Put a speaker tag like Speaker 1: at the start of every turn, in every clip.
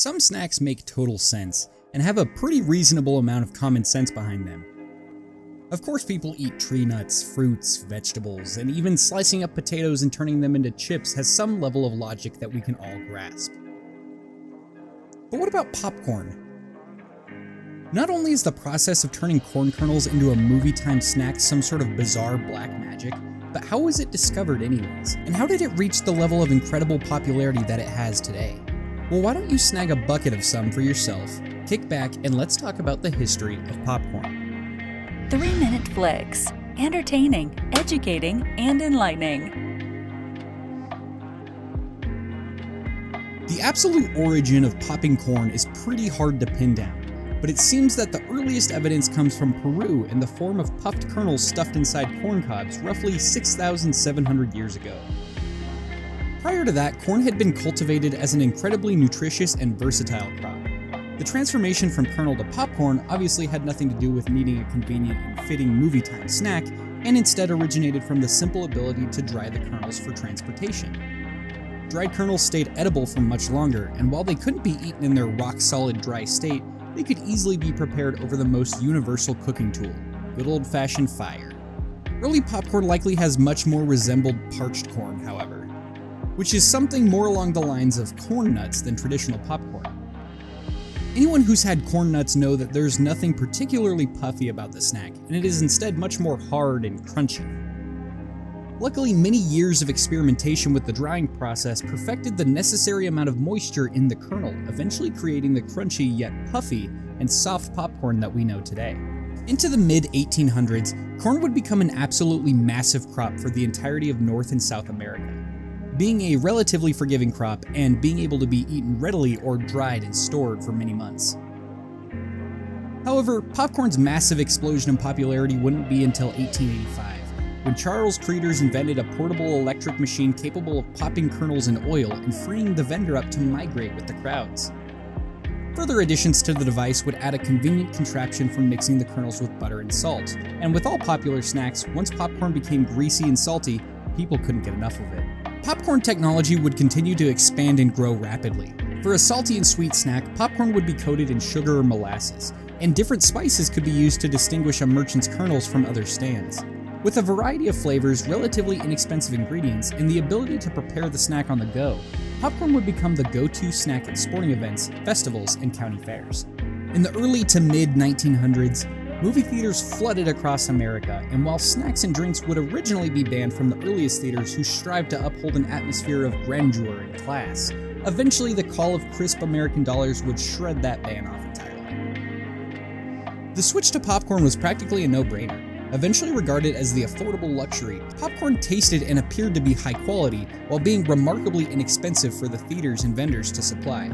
Speaker 1: Some snacks make total sense and have a pretty reasonable amount of common sense behind them. Of course, people eat tree nuts, fruits, vegetables, and even slicing up potatoes and turning them into chips has some level of logic that we can all grasp. But what about popcorn? Not only is the process of turning corn kernels into a movie time snack some sort of bizarre black magic, but how was it discovered anyways? And how did it reach the level of incredible popularity that it has today? Well, why don't you snag a bucket of some for yourself, kick back, and let's talk about the history of popcorn.
Speaker 2: 3 Minute Flicks. Entertaining, educating, and enlightening.
Speaker 1: The absolute origin of popping corn is pretty hard to pin down, but it seems that the earliest evidence comes from Peru in the form of puffed kernels stuffed inside corn cobs roughly 6,700 years ago. Prior to that, corn had been cultivated as an incredibly nutritious and versatile crop. The transformation from kernel to popcorn obviously had nothing to do with needing a convenient and fitting movie time snack, and instead originated from the simple ability to dry the kernels for transportation. Dried kernels stayed edible for much longer, and while they couldn't be eaten in their rock-solid dry state, they could easily be prepared over the most universal cooking tool, good old-fashioned fire. Early popcorn likely has much more resembled parched corn, however which is something more along the lines of corn nuts than traditional popcorn. Anyone who's had corn nuts know that there's nothing particularly puffy about the snack, and it is instead much more hard and crunchy. Luckily, many years of experimentation with the drying process perfected the necessary amount of moisture in the kernel, eventually creating the crunchy yet puffy and soft popcorn that we know today. Into the mid 1800s, corn would become an absolutely massive crop for the entirety of North and South America being a relatively forgiving crop and being able to be eaten readily or dried and stored for many months. However, popcorn's massive explosion in popularity wouldn't be until 1885, when Charles Cretors invented a portable electric machine capable of popping kernels in oil and freeing the vendor up to migrate with the crowds. Further additions to the device would add a convenient contraption for mixing the kernels with butter and salt. And with all popular snacks, once popcorn became greasy and salty, people couldn't get enough of it. Popcorn technology would continue to expand and grow rapidly. For a salty and sweet snack, popcorn would be coated in sugar or molasses, and different spices could be used to distinguish a merchant's kernels from other stands. With a variety of flavors, relatively inexpensive ingredients, and the ability to prepare the snack on the go, popcorn would become the go-to snack at sporting events, festivals, and county fairs. In the early to mid 1900s, Movie theaters flooded across America, and while snacks and drinks would originally be banned from the earliest theaters who strived to uphold an atmosphere of grandeur and class, eventually the call of crisp American dollars would shred that ban off entirely. The switch to popcorn was practically a no-brainer. Eventually regarded as the affordable luxury, popcorn tasted and appeared to be high quality while being remarkably inexpensive for the theaters and vendors to supply.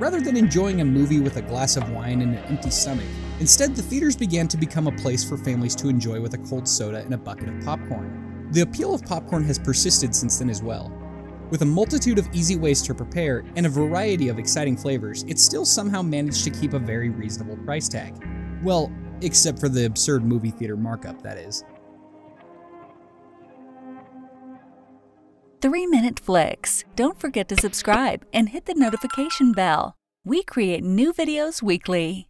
Speaker 1: Rather than enjoying a movie with a glass of wine and an empty stomach, Instead, the theaters began to become a place for families to enjoy with a cold soda and a bucket of popcorn. The appeal of popcorn has persisted since then as well. With a multitude of easy ways to prepare and a variety of exciting flavors, it still somehow managed to keep a very reasonable price tag. Well, except for the absurd movie theater markup, that is.
Speaker 2: 3 Minute Flicks. Don't forget to subscribe and hit the notification bell. We create new videos weekly.